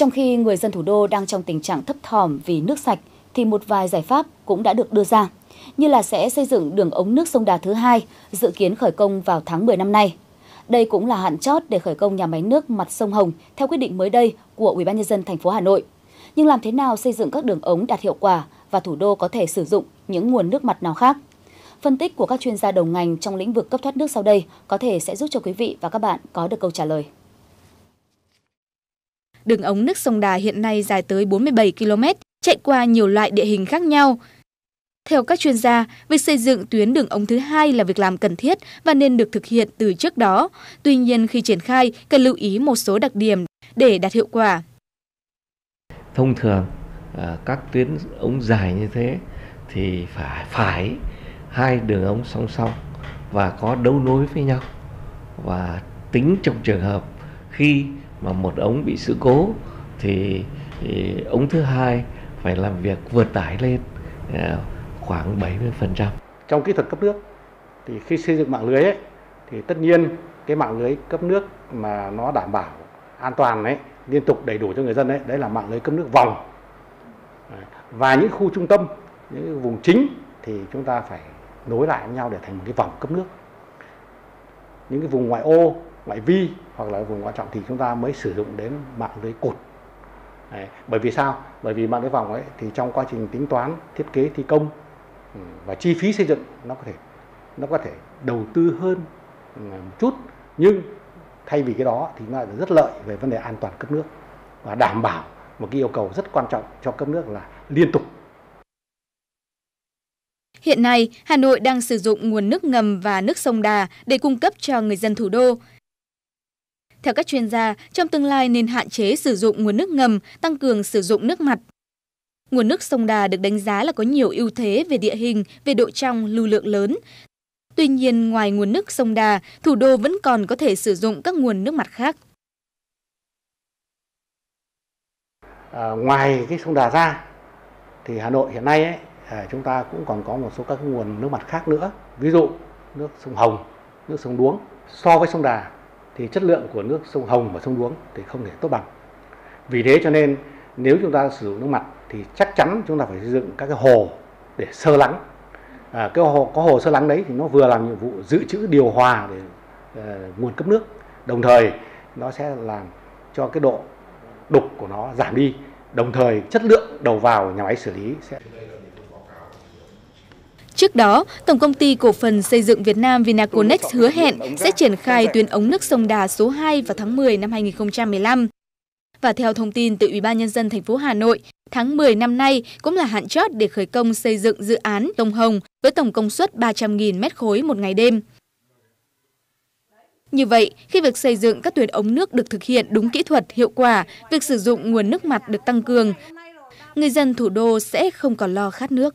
Trong khi người dân thủ đô đang trong tình trạng thấp thỏm vì nước sạch, thì một vài giải pháp cũng đã được đưa ra, như là sẽ xây dựng đường ống nước sông Đà thứ hai, dự kiến khởi công vào tháng 10 năm nay. Đây cũng là hạn chót để khởi công nhà máy nước mặt sông Hồng theo quyết định mới đây của Ủy ban nhân dân thành phố Hà Nội. Nhưng làm thế nào xây dựng các đường ống đạt hiệu quả và thủ đô có thể sử dụng những nguồn nước mặt nào khác? Phân tích của các chuyên gia đầu ngành trong lĩnh vực cấp thoát nước sau đây có thể sẽ giúp cho quý vị và các bạn có được câu trả lời. Đường ống nước sông Đà hiện nay dài tới 47 km, chạy qua nhiều loại địa hình khác nhau. Theo các chuyên gia, việc xây dựng tuyến đường ống thứ hai là việc làm cần thiết và nên được thực hiện từ trước đó. Tuy nhiên khi triển khai, cần lưu ý một số đặc điểm để đạt hiệu quả. Thông thường, à, các tuyến ống dài như thế thì phải phải hai đường ống song song và có đấu nối với nhau và tính trong trường hợp khi mà một ống bị sự cố thì, thì ống thứ hai phải làm việc vượt tải lên à, khoảng 70%. Trong kỹ thuật cấp nước thì khi xây dựng mạng lưới ấy, thì tất nhiên cái mạng lưới cấp nước mà nó đảm bảo an toàn ấy, liên tục đầy đủ cho người dân đấy, đấy là mạng lưới cấp nước vòng. Và những khu trung tâm, những vùng chính thì chúng ta phải nối lại với nhau để thành một cái vòng cấp nước. Những cái vùng ngoại ô, ngoại vi hoặc là vùng quan trọng thì chúng ta mới sử dụng đến mạng lưới cột Đấy. Bởi vì sao? Bởi vì mạng lưới vòng ấy thì trong quá trình tính toán, thiết kế thi công ừ, và chi phí xây dựng nó có thể nó có thể đầu tư hơn ừ, một chút nhưng thay vì cái đó thì nó rất lợi về vấn đề an toàn cấp nước và đảm bảo một cái yêu cầu rất quan trọng cho cấp nước là liên tục Hiện nay, Hà Nội đang sử dụng nguồn nước ngầm và nước sông Đà để cung cấp cho người dân thủ đô. Theo các chuyên gia, trong tương lai nên hạn chế sử dụng nguồn nước ngầm, tăng cường sử dụng nước mặt. Nguồn nước sông Đà được đánh giá là có nhiều ưu thế về địa hình, về độ trong, lưu lượng lớn. Tuy nhiên, ngoài nguồn nước sông Đà, thủ đô vẫn còn có thể sử dụng các nguồn nước mặt khác. À, ngoài cái sông Đà ra, thì Hà Nội hiện nay ấy, à, chúng ta cũng còn có một số các nguồn nước mặt khác nữa. Ví dụ nước sông Hồng, nước sông Đuống. So với sông Đà thì chất lượng của nước sông Hồng và sông Đuống thì không thể tốt bằng. Vì thế cho nên nếu chúng ta sử dụng nước mặt thì chắc chắn chúng ta phải xây dựng các cái hồ để sơ lắng. À, cái hồ có hồ sơ lắng đấy thì nó vừa làm nhiệm vụ dự trữ điều hòa để uh, nguồn cấp nước, đồng thời nó sẽ làm cho cái độ đục của nó giảm đi, đồng thời chất lượng đầu vào nhà máy xử lý sẽ Trước đó, Tổng công ty Cổ phần Xây dựng Việt Nam Vinaconex hứa hẹn sẽ triển khai tuyến ống nước sông Đà số 2 vào tháng 10 năm 2015. Và theo thông tin từ Ủy ban nhân dân thành phố Hà Nội, tháng 10 năm nay cũng là hạn chót để khởi công xây dựng dự án Tông Hồng với tổng công suất 300.000 mét khối một ngày đêm. Như vậy, khi việc xây dựng các tuyến ống nước được thực hiện đúng kỹ thuật, hiệu quả, việc sử dụng nguồn nước mặt được tăng cường, người dân thủ đô sẽ không còn lo khát nước.